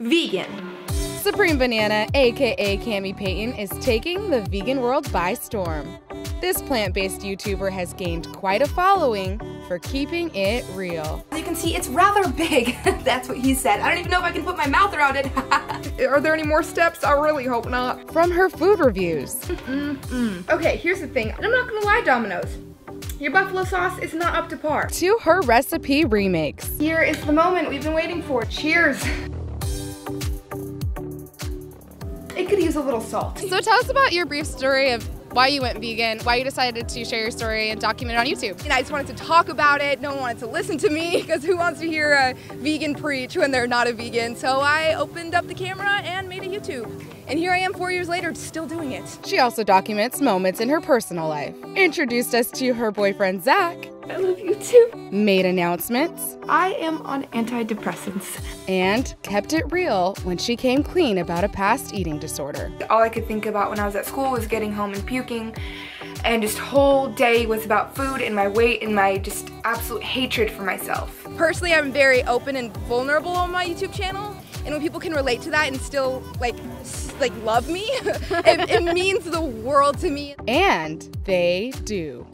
Vegan. Supreme Banana, aka Cami Payton, is taking the vegan world by storm. This plant based YouTuber has gained quite a following for keeping it real. As you can see, it's rather big. That's what he said. I don't even know if I can put my mouth around it. Are there any more steps? I really hope not. From her food reviews. Mm -mm. Okay, here's the thing. I'm not gonna lie, Domino's. Your buffalo sauce is not up to par. To her recipe remakes. Here is the moment we've been waiting for. Cheers. It could use a little salt. So tell us about your brief story of why you went vegan, why you decided to share your story and document it on YouTube. And I just wanted to talk about it. No one wanted to listen to me because who wants to hear a vegan preach when they're not a vegan? So I opened up the camera and made a YouTube. And here I am four years later, still doing it. She also documents moments in her personal life. Introduced us to her boyfriend, Zach. I love you too. Made announcements. I am on antidepressants. And kept it real when she came clean about a past eating disorder. All I could think about when I was at school was getting home and puking. And just whole day was about food and my weight and my just absolute hatred for myself. Personally, I'm very open and vulnerable on my YouTube channel and when people can relate to that and still like like love me, it, it means the world to me. And they do.